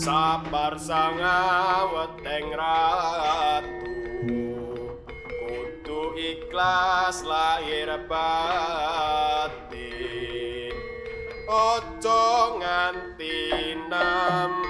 sabar sanga weteng ratu. Kudu ikhlas lahir batin. Ojo nganti nam